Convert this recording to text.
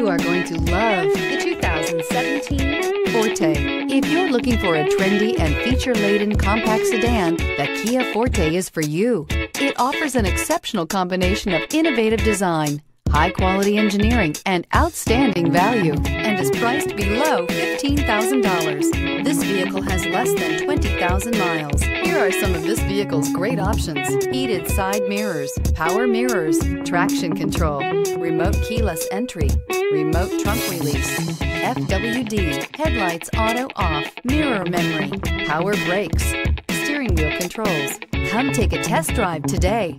You are going to love the 2017 Forte. If you're looking for a trendy and feature-laden compact sedan, the Kia Forte is for you. It offers an exceptional combination of innovative design, high quality engineering, and outstanding value, and is priced below $15,000. This vehicle has less than 20,000 miles. Here are some of this vehicle's great options heated side mirrors, power mirrors, traction control, remote keyless entry, remote trunk release, FWD, headlights auto off, mirror memory, power brakes, steering wheel controls. Come take a test drive today.